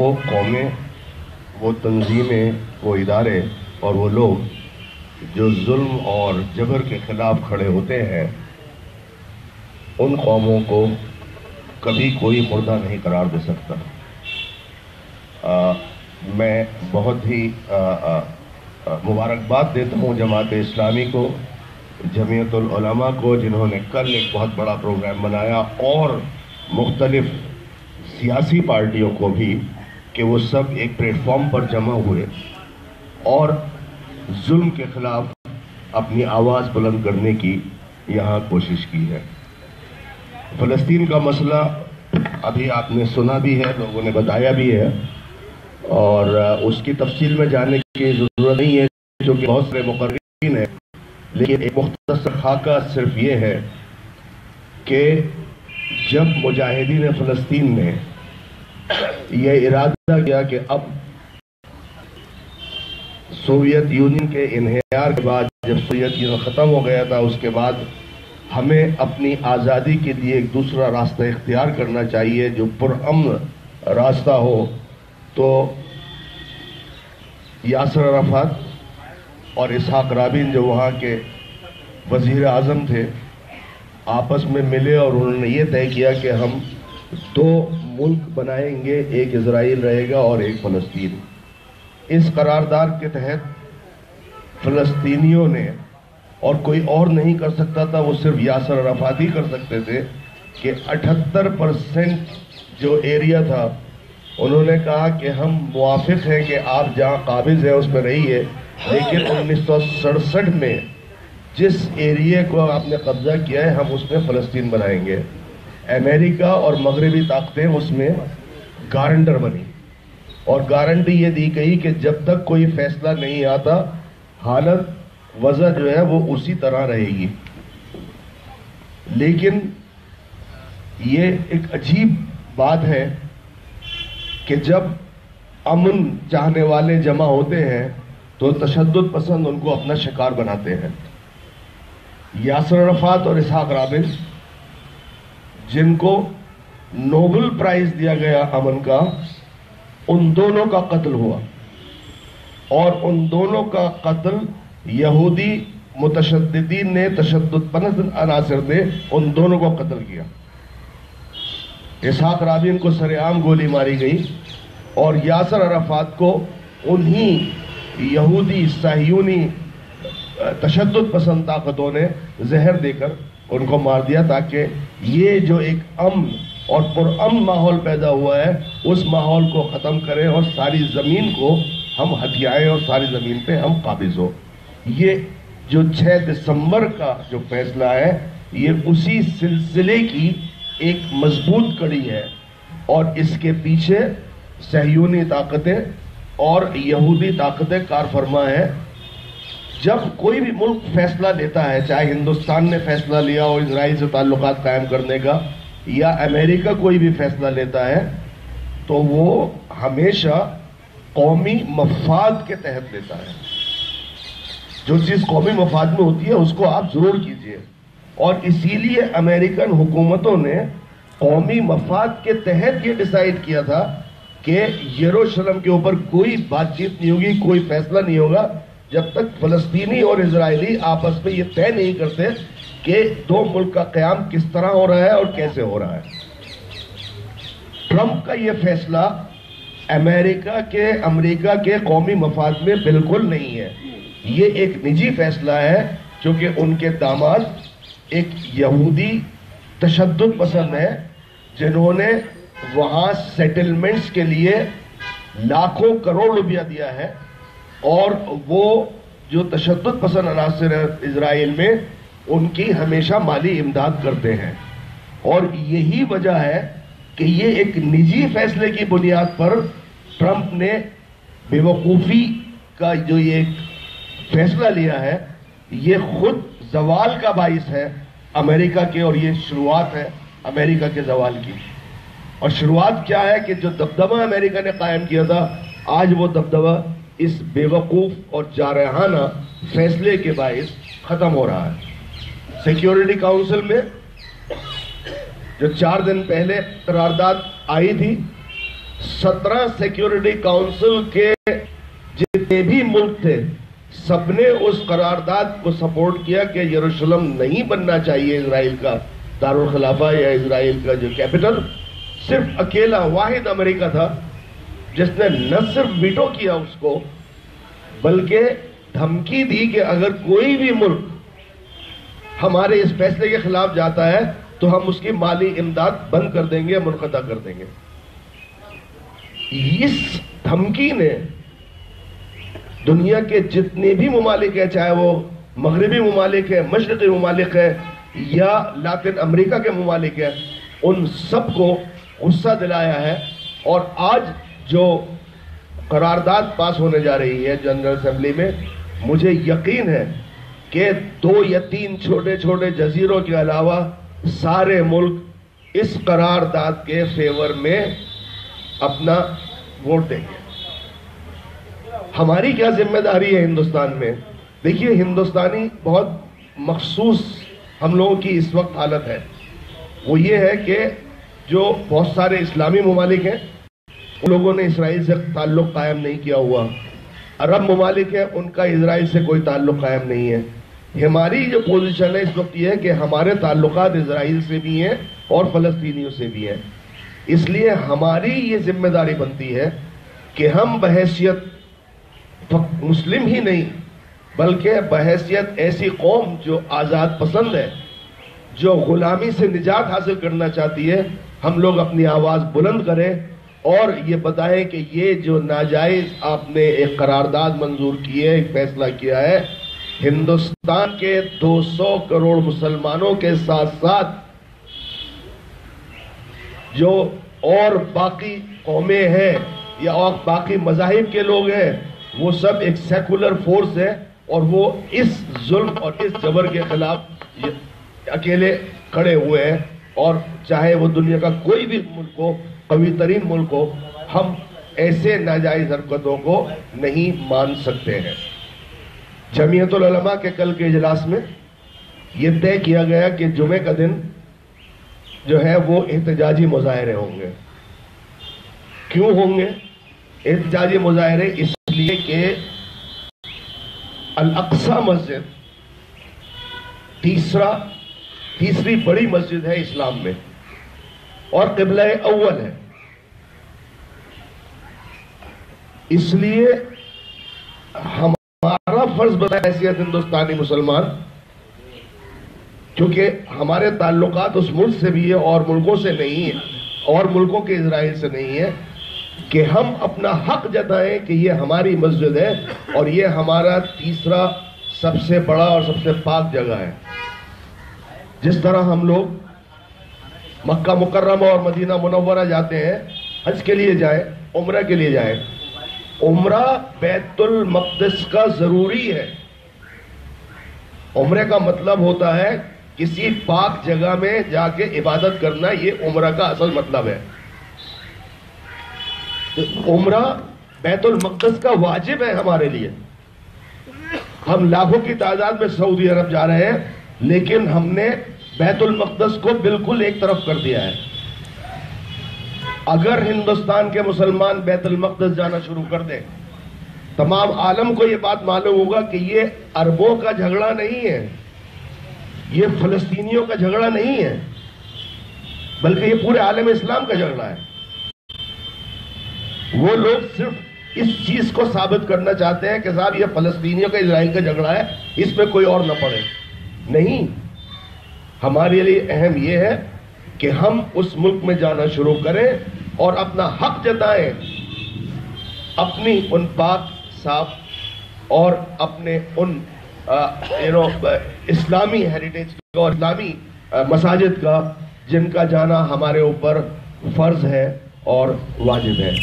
وہ قومیں، وہ تنظیمیں، وہ ادارے اور وہ لوگ جو ظلم اور جبر کے خلاف کھڑے ہوتے ہیں، ان قوموں کو کبھی کوئی مردہ نہیں قرار دے سکتا۔ میں بہت ہی مبارکباد دیتا ہوں جماعت اسلامی کو، جمعیت العلماء کو، جنہوں نے کل ایک بہت بڑا پروگرام بنایا اور مختلف سیاسی پارٹیوں کو بھی کہ وہ سب ایک پلیٹ فارم پر جمع ہوئے اور ظلم کے خلاف اپنی آواز بلند کرنے کی یہاں کوشش کی ہے۔ فلسطین کا مسئلہ ابھی آپ نے سنا بھی ہے، لوگوں نے بتایا بھی ہے۔ اور اس کی تفصیل میں جانے کی ضرورت نہیں ہے جو کہ بہت سارے مقررین ہیں۔ لیکن ایک مختصر خاکہ صرف یہ ہے کہ جب مجاہدین فلسطین نے یہ ارادہ کیا کہ اب سوویت یونین کے انہیار کے بعد جب سوویت یونین ختم ہو گیا تھا، اس کے بعد ہمیں اپنی آزادی کے لیے ایک دوسرا راستہ اختیار کرنا چاہیے جو پرامن راستہ ہو۔ تو یاسر عرفات اور اسحاق رابین جو وہاں کے وزیر اعظم تھے، آپس میں ملے اور انہوں نے یہ طے کیا کہ ہم دو ملک بنائیں گے، ایک اسرائیل رہے گا اور ایک فلسطین۔ اس قرارداد کے تحت فلسطینیوں نے، اور کوئی اور نہیں کر سکتا تھا، وہ صرف یاسر عرفات ہی کر سکتے تھے کہ اٹھتر پرسنٹ جو ایریا تھا، انہوں نے کہا کہ ہم موافق ہیں کہ آپ جہاں قابض ہیں، اس میں رہیے لیکن انیس سو سڑسٹھ میں جس ایریے کو آپ نے قبضہ کیا ہے، ہم اس میں فلسطین بنائیں گے۔ امریکہ اور مغربی طاقتیں اس میں گارنٹر بنی اور گارنٹی یہ دی گئی کہ جب تک کوئی فیصلہ نہیں آتا، حالت، وضع جو ہے، وہ اسی طرح رہے گی۔ لیکن یہ ایک عجیب بات ہے کہ جب امن چاہنے والے جمع ہوتے ہیں، تو تشدد پسند ان کو اپنا شکار بناتے ہیں۔ یاسر عرفات اور اسحاق رابط جن کو نوبل پرائز دیا گیا امن کا، ان دونوں کا قتل ہوا۔ اور ان دونوں کا قتل یہودی متشددین نے تشدد پنس عناصر نے ان دونوں کو قتل کیا۔ اسحاق رابین کو سر عام گولی ماری گئی اور یاسر عرفات کو انہی یہودی ساہیونی تشدد پسند طاقتوں نے زہر دے کر ان کو مار دیا تاکہ یہ جو ایک امن اور پرامن ماحول پیدا ہوا ہے، اس ماحول کو ختم کریں اور ساری زمین کو ہم ہتھیائیں اور ساری زمین پہ ہم قابض ہو۔ یہ جو چھ دسمبر کا جو فیصلہ ہے، یہ اسی سلسلے کی ایک مضبوط کڑی ہے۔ اور اس کے پیچھے سہیونی طاقتیں اور یہودی طاقتیں کار فرما ہیں۔ جب کوئی بھی ملک فیصلہ لیتا ہے، چاہے ہندوستان نے فیصلہ لیا ہو، اسرائیل سے تعلقات قائم کرنے کا، یا امریکہ کوئی بھی فیصلہ لیتا ہے، تو وہ ہمیشہ قومی مفاد کے تحت لیتا ہے۔ جو چیز قومی مفاد میں ہوتی ہے، اس کو آپ ضرور کیجیے۔ اور اسی لیے امریکن حکومتوں نے قومی مفاد کے تحت یہ ڈیسائیڈ کیا تھا کہ یروشلم کے اوپر کوئی بات چیت نہیں ہوگی، کوئی فیصلہ نہیں ہوگا۔ جب تک فلسطینی اور اسرائیلی آپس میں یہ طے نہیں کرتے کہ دو ملک کا قیام کس طرح ہو رہا ہے اور کیسے ہو رہا ہے۔ ٹرمپ کا یہ فیصلہ امریکہ کے امریکہ کے قومی مفاد میں بالکل نہیں ہے۔ یہ ایک نجی فیصلہ ہے چونکہ ان کے داماد ایک یہودی تشدد پسند ہے جنہوں نے وہاں سیٹلمنٹس کے لیے لاکھوں کروڑ روپیہ دیا ہے۔ اور وہ جو تشدد پسند عناصر ہے اسرائیل میں، ان کی ہمیشہ مالی امداد کرتے ہیں۔ اور یہی وجہ ہے کہ یہ ایک نجی فیصلے کی بنیاد پر ٹرمپ نے بے وقوفی کا جو یہ ایک فیصلہ لیا ہے، یہ خود زوال کا باعث ہے امریکہ کے، اور یہ شروعات ہے امریکہ کے زوال کی۔ اور شروعات کیا ہے کہ جو دبدبہ امریکہ نے قائم کیا تھا، آج وہ دبدبہ اس بے وقوف اور جارحانہ فیصلے کے باعث ختم ہو رہا ہے۔ سیکیورٹی کاؤنسل میں جو چار دن پہلے قرارداد آئی تھی، سترہ سیکیورٹی کاؤنسل کے جتنے بھی ملک تھے، سب نے اس قرارداد کو سپورٹ کیا کہ یروشلم نہیں بننا چاہیے اسرائیل کا، دارالخلافہ یا اسرائیل کا جو کیپٹل صرف اکیلا واحد امریکہ تھا۔ جس نے نہ صرف ویٹو کیا اس کو، بلکہ دھمکی دی کہ اگر کوئی بھی ملک ہمارے اس فیصلے کے خلاف جاتا ہے، تو ہم اس کی مالی امداد بند کر دیں گے منقطع کر دیں گے۔ اس دھمکی نے دنیا کے جتنے بھی ممالک ہیں، چاہے وہ مغربی ممالک ہے، مشرقی ممالک ہے، یا لاطن امریکہ کے ممالک ہیں، ان سب کو غصہ دلایا ہے۔ اور آج جو قرارداد پاس ہونے جا رہی ہے جنرل اسمبلی میں، مجھے یقین ہے کہ دو یا تین چھوٹے چھوٹے جزیروں کے علاوہ سارے ملک اس قرارداد کے فیور میں اپنا ووٹ دیں گے۔ ہماری کیا ذمہ داری ہے ہندوستان میں؟ دیکھیے، ہندوستانی بہت مخصوص ہم لوگوں کی اس وقت حالت ہے۔ وہ یہ ہے کہ جو بہت سارے اسلامی ممالک ہیں ان لوگوں نے اسرائیل سے تعلق قائم نہیں کیا ہوا۔ عرب ممالک ہیں، ان کا اسرائیل سے کوئی تعلق قائم نہیں ہے۔ ہماری جو پوزیشن ہے، اس وقت یہ ہے کہ ہمارے تعلقات اسرائیل سے بھی ہیں اور فلسطینیوں سے بھی ہیں۔ اس لیے ہماری یہ ذمہ داری بنتی ہے کہ ہم بحیثیت مسلم ہی نہیں، بلکہ بحیثیت ایسی قوم جو آزاد پسند ہے، جو غلامی سے نجات حاصل کرنا چاہتی ہے، ہم لوگ اپنی آواز بلند کریں اور یہ بتائیں کہ یہ جو ناجائز آپ نے ایک قرارداد منظور کی ہے ایک فیصلہ کیا ہے، ہندوستان کے دو سو کروڑ مسلمانوں کے ساتھ ساتھ جو اور باقی قومیں ہیں یا اور باقی مذاہب کے لوگ ہیں، وہ سب ایک سیکولر فورس ہے اور وہ اس ظلم اور اس جبر کے خلاف اکیلے کھڑے ہوئے ہیں۔ اور چاہے وہ دنیا کا کوئی بھی ملک ہو قوی ترین ملک ہو، ہم ایسے ناجائز حرکتوں کو نہیں مان سکتے ہیں۔ جمعیت العلماء کے کل کے اجلاس میں یہ طے کیا گیا کہ جمعے کا دن جو ہے وہ احتجاجی مظاہرے ہوں گے۔ کیوں ہوں گے؟ احتجاجی مظاہرے اس لیے کہ الاقصہ مسجد تیسرا تیسری بڑی مسجد ہے اسلام میں اور قبلہ اول ہے۔ اس لیے ہمارا فرض بتا حیثیت ہندوستانی مسلمان، کیونکہ ہمارے تعلقات اس ملک سے بھی ہے اور ملکوں سے نہیں ہے اور ملکوں کے اسرائیل سے نہیں ہے کہ ہم اپنا حق جتائیں کہ یہ ہماری مسجد ہے اور یہ ہمارا تیسرا سب سے بڑا اور سب سے پاک جگہ ہے۔ جس طرح ہم لوگ مکہ مکرمہ اور مدینہ منورہ جاتے ہیں، حج کے لیے جائیں، عمرہ کے لیے جائیں، عمرہ بیت المقدس کا ضروری ہے۔ عمرہ کا مطلب ہوتا ہے کسی پاک جگہ میں جا کے عبادت کرنا، یہ عمرہ کا اصل مطلب ہے۔ عمرہ بیت المقدس کا واجب ہے ہمارے لیے۔ ہم لاکھوں کی تعداد میں سعودی عرب جا رہے ہیں، لیکن ہم نے بیت المقدس کو بالکل ایک طرف کر دیا ہے۔ اگر ہندوستان کے مسلمان بیت المقدس جانا شروع کر دیں، تمام عالم کو یہ بات معلوم ہوگا کہ یہ عربوں کا جھگڑا نہیں ہے۔ یہ فلسطینیوں کا جھگڑا نہیں ہے، بلکہ یہ پورے عالم اسلام کا جھگڑا ہے۔ وہ لوگ صرف اس چیز کو ثابت کرنا چاہتے ہیں کہ صاحب یہ فلسطینیوں کا، اسرائیل کا جھگڑا ہے، اس میں کوئی اور نہ پڑے۔ نہیں ہمارے لیے اہم یہ ہے کہ ہم اس ملک میں جانا شروع کریں اور اپنا حق جتائیں، اپنی ان پاک صاف اور اپنے ان اسلامی ہیریٹیج کا اور اسلامی مساجد کا، جن کا جانا ہمارے اوپر فرض ہے اور واجب ہے۔